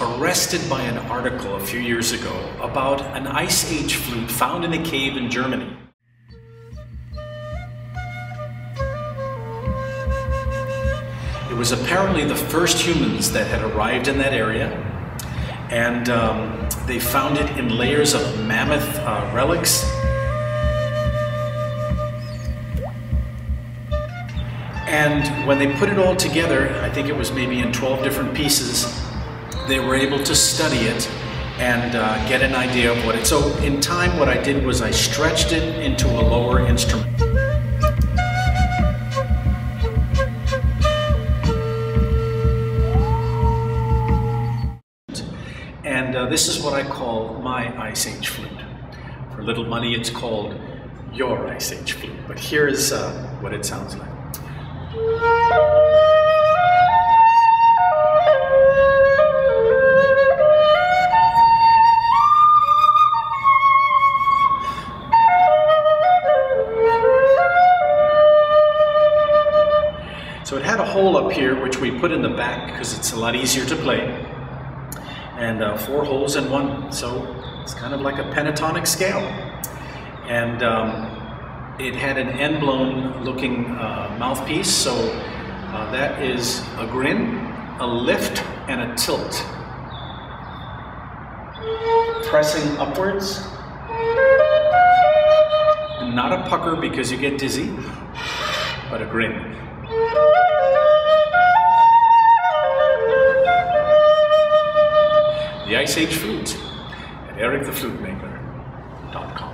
arrested by an article a few years ago about an Ice Age flute found in a cave in Germany. It was apparently the first humans that had arrived in that area, and um, they found it in layers of mammoth uh, relics. And when they put it all together, I think it was maybe in 12 different pieces, they were able to study it and uh, get an idea of what it. So in time, what I did was I stretched it into a lower instrument. And uh, this is what I call my Ice Age flute. For little money, it's called your Ice Age flute. But here's uh, what it sounds like. Hole up here, which we put in the back because it's a lot easier to play. And uh, four holes in one, so it's kind of like a pentatonic scale. And um, it had an end blown looking uh, mouthpiece, so uh, that is a grin, a lift, and a tilt. Pressing upwards, not a pucker because you get dizzy, but a grin. The Ice Age Flute at eriktheflutemaker.com.